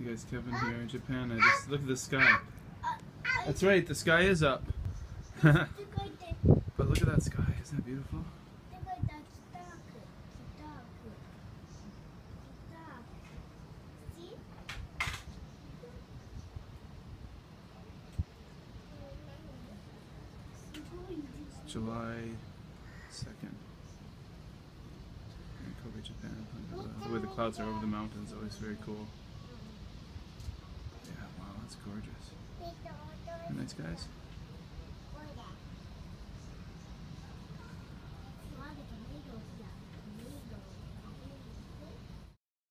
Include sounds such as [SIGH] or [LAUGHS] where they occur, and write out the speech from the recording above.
You guys, Kevin here in Japan. I just look at the sky. That's right, the sky is up. [LAUGHS] but look at that sky, isn't that beautiful? July 2nd. In Kobe, Japan. The, the way the clouds are over the mountains always very cool. Gorgeous. Nice guys.